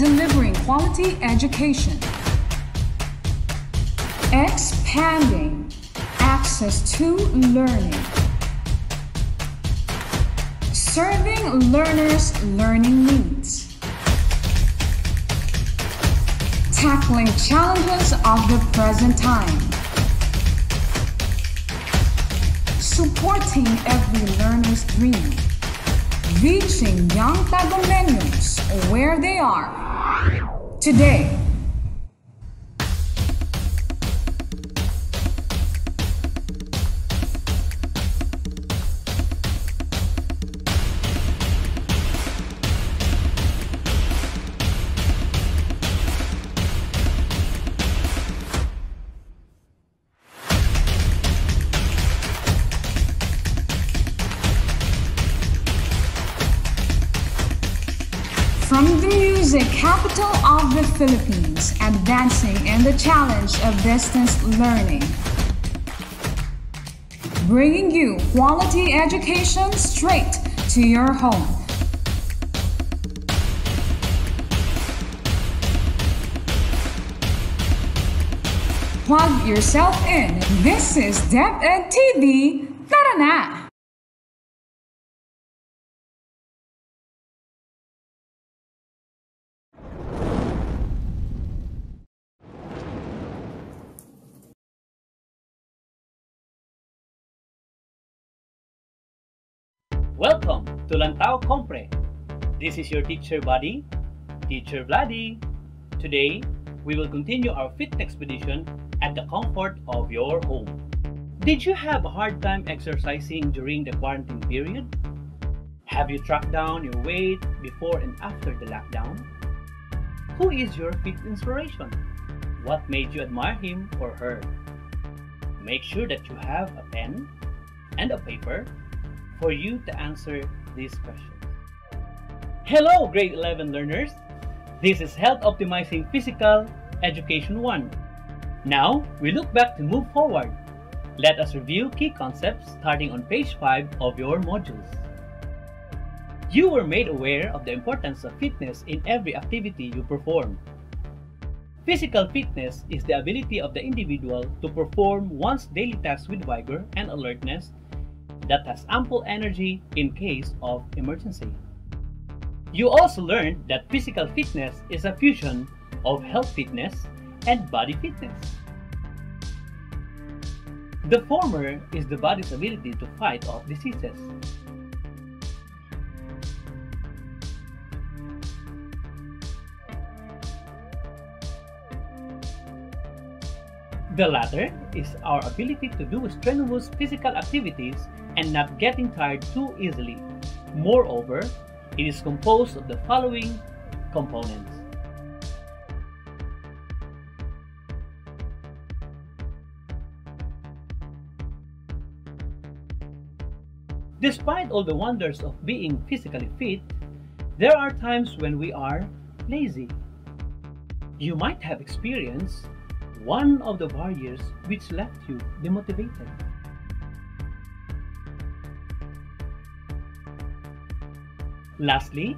delivering quality education, expanding access to learning, serving learners' learning needs, tackling challenges of the present time, supporting every learner's dream, reaching young Tagumeños where they are today. Philippines, advancing in the challenge of distance learning. Bringing you quality education straight to your home. Plug yourself in. This is DepEd TV. Tara na! Welcome to Lantaw Compre. This is your teacher buddy, Teacher Vladdy. Today, we will continue our fit expedition at the comfort of your home. Did you have a hard time exercising during the quarantine period? Have you tracked down your weight before and after the lockdown? Who is your fit inspiration? What made you admire him or her? Make sure that you have a pen and a paper for you to answer these questions. Hello, grade 11 learners! This is Health Optimizing Physical Education 1. Now, we look back to move forward. Let us review key concepts starting on page 5 of your modules. You were made aware of the importance of fitness in every activity you perform. Physical fitness is the ability of the individual to perform one's daily tasks with vigor and alertness that has ample energy in case of emergency. You also learned that physical fitness is a fusion of health fitness and body fitness. The former is the body's ability to fight off diseases. The latter is our ability to do strenuous physical activities and not getting tired too easily. Moreover, it is composed of the following components. Despite all the wonders of being physically fit, there are times when we are lazy. You might have experienced one of the barriers which left you demotivated. Lastly,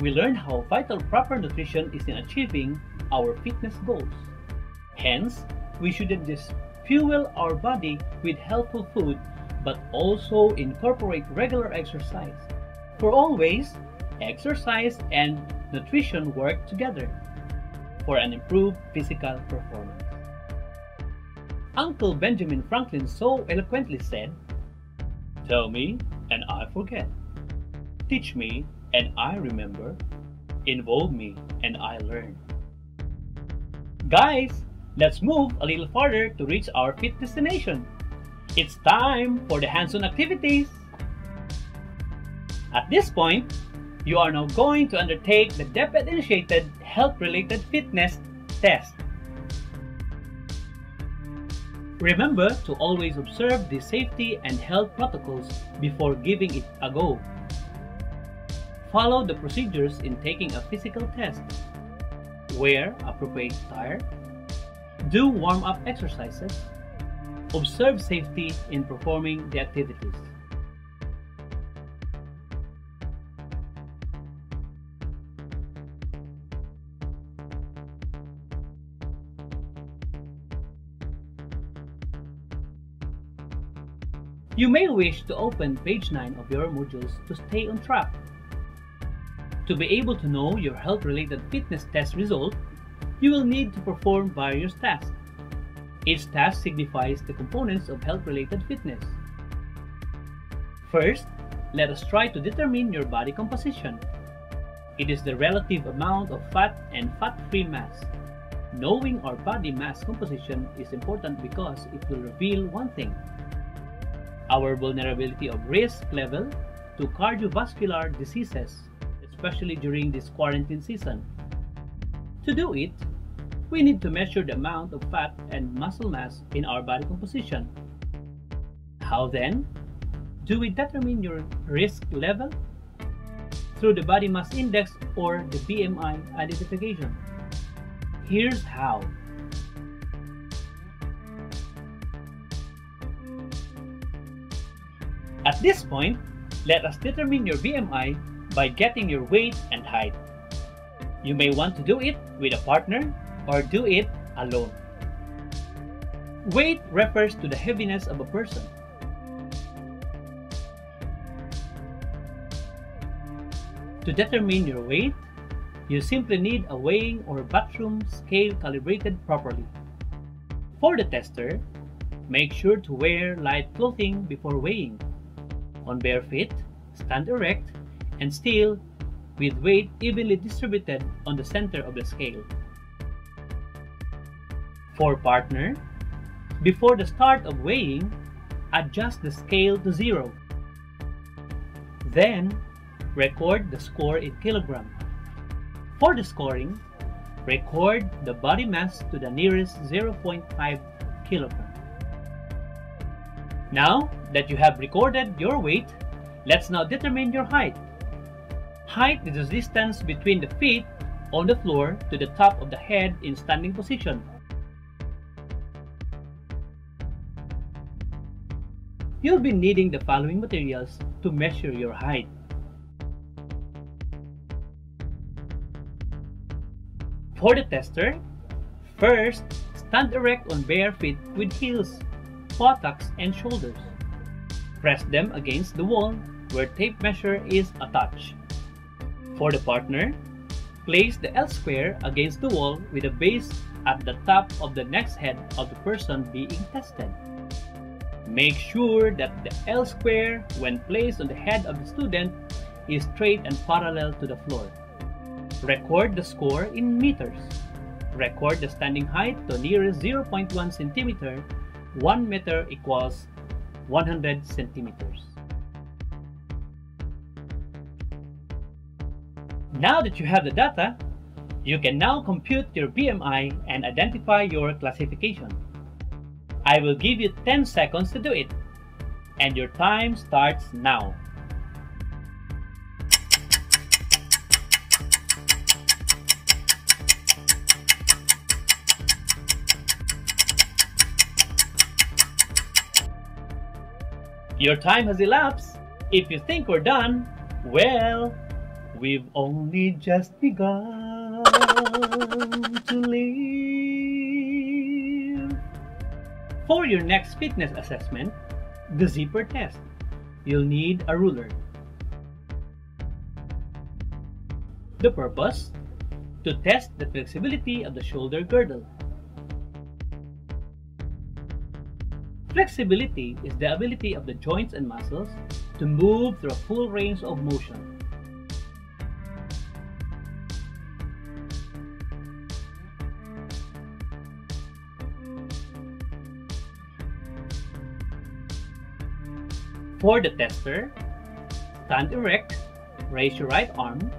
we learn how vital proper nutrition is in achieving our fitness goals. Hence, we shouldn't just fuel our body with healthful food but also incorporate regular exercise. For always, exercise and nutrition work together for an improved physical performance. Uncle Benjamin Franklin so eloquently said, Tell me and I forget. Teach me and I remember. Involve me and I learn. Guys, let's move a little farther to reach our fit destination. It's time for the hands-on activities. At this point, you are now going to undertake the DepEd-initiated health-related fitness test. Remember to always observe the safety and health protocols before giving it a go. Follow the procedures in taking a physical test. Wear appropriate attire. Do warm-up exercises. Observe safety in performing the activities. You may wish to open page 9 of your modules to stay on track to be able to know your health-related fitness test result, you will need to perform various tasks. Each task signifies the components of health-related fitness. First, let us try to determine your body composition. It is the relative amount of fat and fat-free mass. Knowing our body mass composition is important because it will reveal one thing. Our vulnerability of risk level to cardiovascular diseases, especially during this quarantine season. To do it, we need to measure the amount of fat and muscle mass in our body composition. How then? Do we determine your risk level? Through the body mass index or the BMI identification. Here's how. At this point, let us determine your BMI by getting your weight and height. You may want to do it with a partner or do it alone. Weight refers to the heaviness of a person. To determine your weight, you simply need a weighing or bathroom scale calibrated properly. For the tester, make sure to wear light clothing before weighing. On bare feet, stand erect and still with weight evenly distributed on the center of the scale. For partner, before the start of weighing, adjust the scale to zero. Then, record the score in kilogram. For the scoring, record the body mass to the nearest 0.5 kilogram. Now that you have recorded your weight, let's now determine your height. Height is the distance between the feet on the floor to the top of the head in standing position. You'll be needing the following materials to measure your height. For the tester, first, stand erect on bare feet with heels, buttocks, and shoulders. Press them against the wall where tape measure is attached. For the partner, place the L square against the wall with a base at the top of the next head of the person being tested. Make sure that the L square, when placed on the head of the student, is straight and parallel to the floor. Record the score in meters. Record the standing height to nearest 0.1 centimeter. 1 meter equals 100 centimeters. Now that you have the data, you can now compute your BMI and identify your classification. I will give you 10 seconds to do it, and your time starts now. Your time has elapsed. If you think we're done, well, we've only just begun to live. For your next fitness assessment, the zipper test, you'll need a ruler. The purpose? To test the flexibility of the shoulder girdle. Flexibility is the ability of the joints and muscles to move through a full range of motion. For the tester, stand erect, raise your right arm,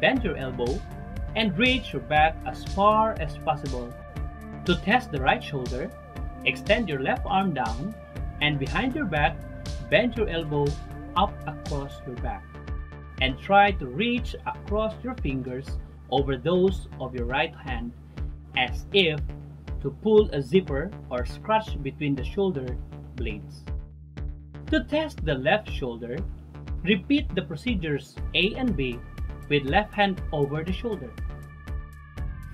bend your elbow, and reach your back as far as possible. To test the right shoulder, Extend your left arm down and behind your back, bend your elbow up across your back. And try to reach across your fingers over those of your right hand as if to pull a zipper or scratch between the shoulder blades. To test the left shoulder, repeat the procedures A and B with left hand over the shoulder.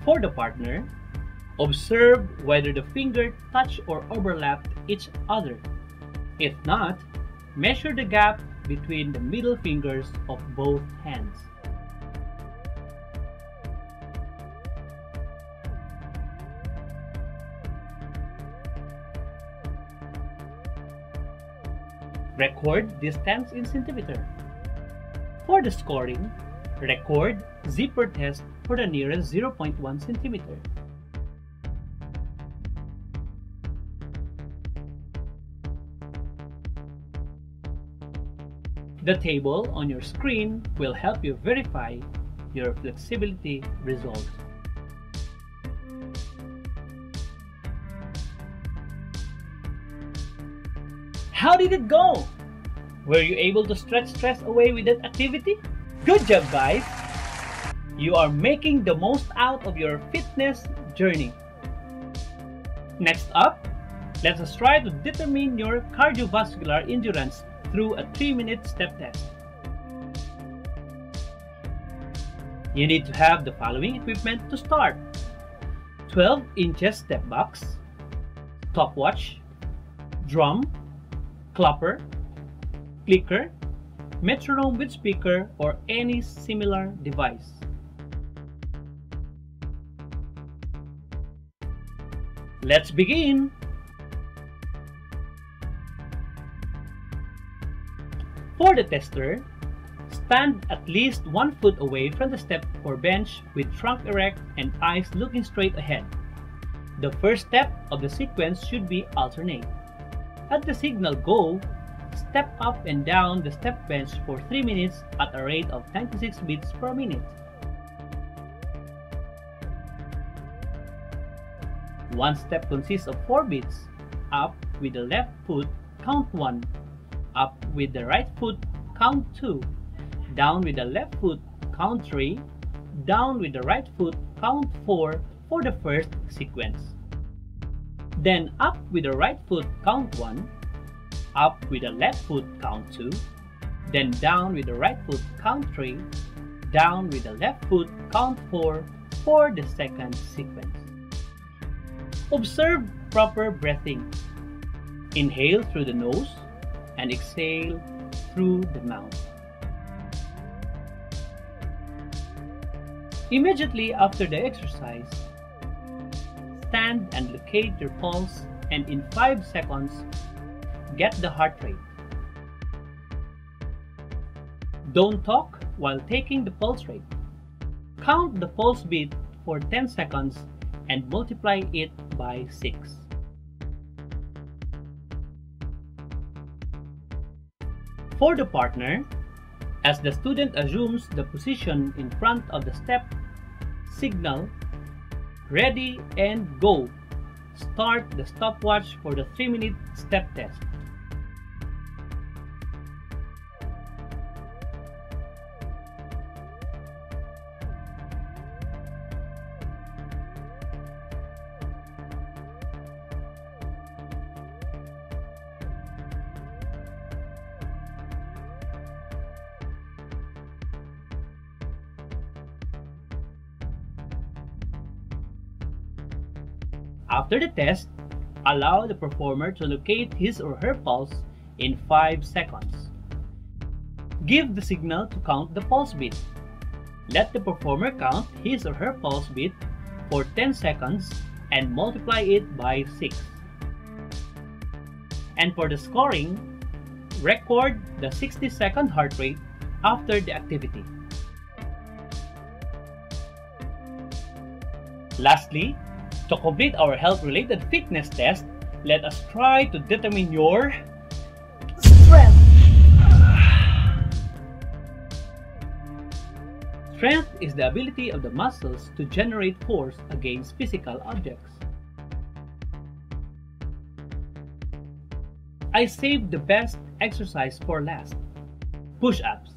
For the partner, Observe whether the finger touch or overlap each other. If not, measure the gap between the middle fingers of both hands. Record distance in centimeter. For the scoring, record zipper test for the nearest 0.1 centimeter. The table on your screen will help you verify your flexibility results. How did it go? Were you able to stretch stress away with that activity? Good job guys! You are making the most out of your fitness journey. Next up, let us try to determine your cardiovascular endurance through a 3-minute step test. You need to have the following equipment to start. 12 inches step box, stopwatch, drum, clapper, clicker, metronome with speaker or any similar device. Let's begin! For the tester, stand at least one foot away from the step or bench with trunk erect and eyes looking straight ahead. The first step of the sequence should be alternate. At the signal go, step up and down the step bench for 3 minutes at a rate of 96 beats per minute. One step consists of 4 beats. Up with the left foot, count 1 up with the right foot, count 2. Down with the left foot, count 3. Down with the right foot, count 4 for the first sequence. Then up with the right foot, count 1. Up with the left foot, count 2. Then down with the right foot, count 3. Down with the left foot, count 4 for the second sequence. Observe proper breathing. Inhale through the nose and exhale through the mouth. Immediately after the exercise, and locate your pulse and in 5 seconds, get the heart rate. Don't talk while taking the pulse rate. Count the pulse beat for 10 seconds and multiply it by 6. For the partner, as the student assumes the position in front of the step, signal, ready and go. Start the stopwatch for the 3 minute step test. After the test, allow the performer to locate his or her pulse in 5 seconds. Give the signal to count the pulse beat. Let the performer count his or her pulse beat for 10 seconds and multiply it by 6. And for the scoring, record the 60 second heart rate after the activity. Lastly, to complete our health-related fitness test, let us try to determine your strength. Strength is the ability of the muscles to generate force against physical objects. I saved the best exercise for last. Push-ups.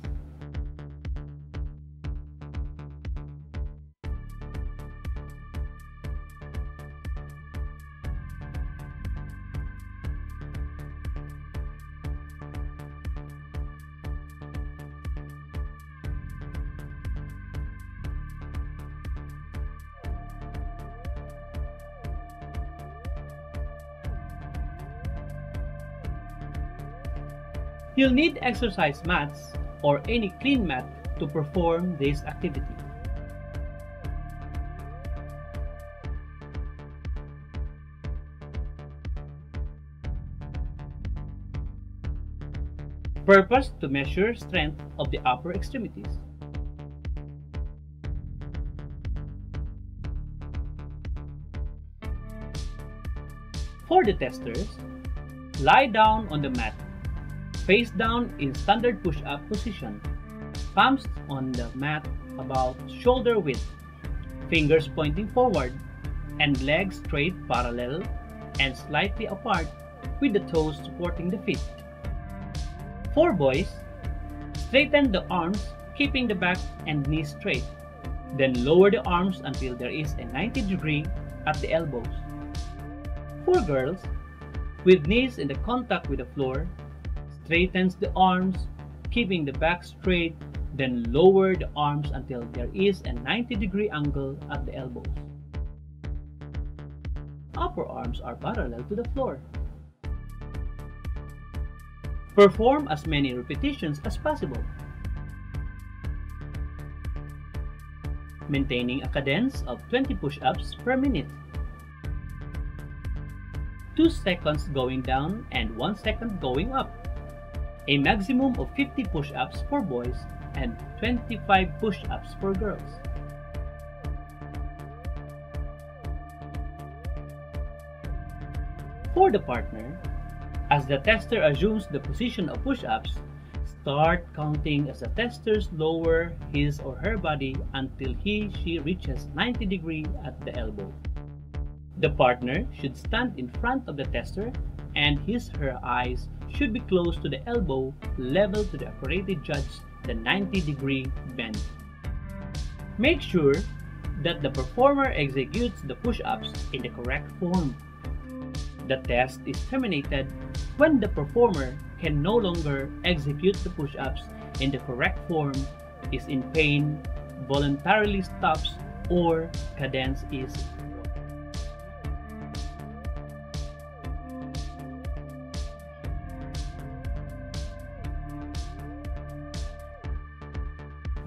You'll need exercise mats or any clean mat to perform this activity. Purpose to measure strength of the upper extremities. For the testers, lie down on the mat, face down in standard push-up position, palms on the mat about shoulder width, fingers pointing forward, and legs straight parallel and slightly apart with the toes supporting the feet. For boys, straighten the arms keeping the back and knees straight. Then lower the arms until there is a 90 degree at the elbows. For girls, with knees in the contact with the floor, straightens the arms, keeping the back straight, then lower the arms until there is a 90 degree angle at the elbows. Upper arms are parallel to the floor. Perform as many repetitions as possible. Maintaining a cadence of 20 push-ups per minute. 2 seconds going down and 1 second going up. A maximum of 50 push-ups for boys and 25 push-ups for girls. For the partner, as the tester assumes the position of push-ups, start counting as the testers lower his or her body until he she reaches 90 degree at the elbow. The partner should stand in front of the tester and his her eyes should be close to the elbow level to the operated judge the 90 degree bend. Make sure that the performer executes the push-ups in the correct form. The test is terminated when the performer can no longer execute the push-ups in the correct form, is in pain, voluntarily stops, or cadence is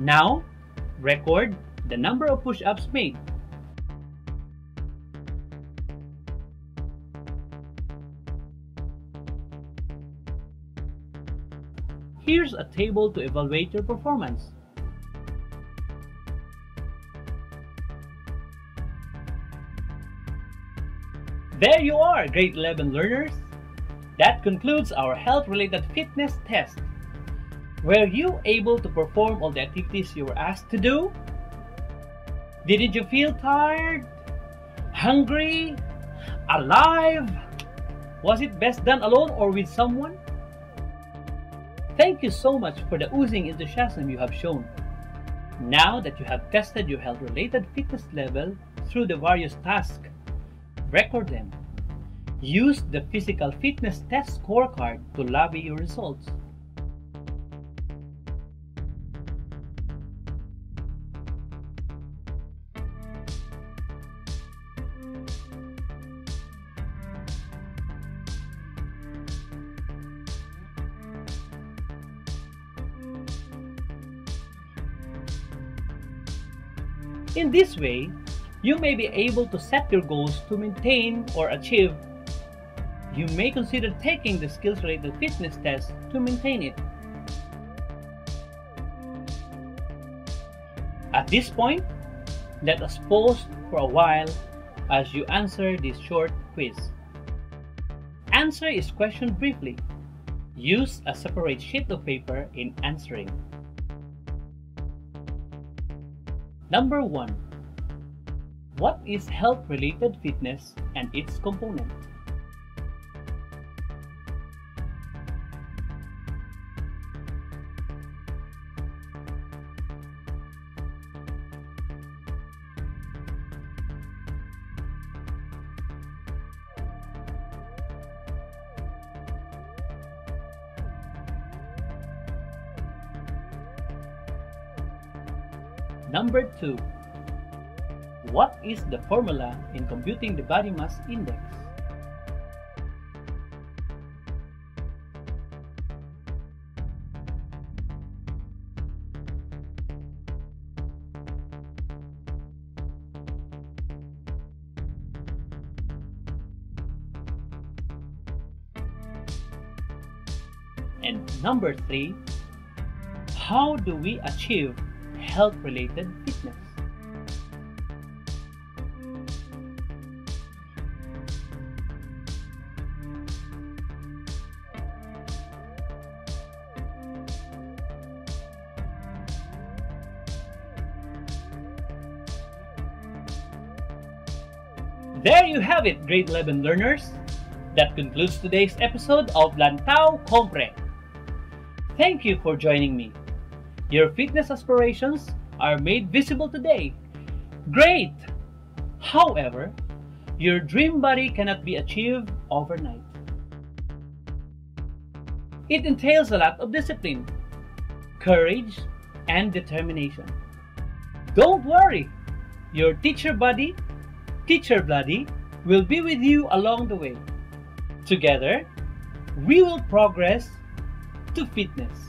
Now, record the number of push-ups made. Here's a table to evaluate your performance. There you are, grade 11 learners! That concludes our health-related fitness test. Were you able to perform all the activities you were asked to do? Didn't you feel tired? Hungry? Alive? Was it best done alone or with someone? Thank you so much for the oozing enthusiasm you have shown. Now that you have tested your health related fitness level through the various tasks, record them. Use the physical fitness test scorecard to lobby your results. In this way, you may be able to set your goals to maintain or achieve. You may consider taking the skills related fitness test to maintain it. At this point, let us pause for a while as you answer this short quiz. Answer each question briefly. Use a separate sheet of paper in answering. Number 1. What is health-related fitness and its component? Number 2. What is the formula in computing the body mass index? And number three, how do we achieve health related fitness? There you have it, grade 11 learners. That concludes today's episode of Lantaw Compre. Thank you for joining me. Your fitness aspirations are made visible today. Great! However, your dream body cannot be achieved overnight. It entails a lot of discipline, courage, and determination. Don't worry, your teacher body Teacher Vladdy will be with you along the way. Together, we will progress to fitness.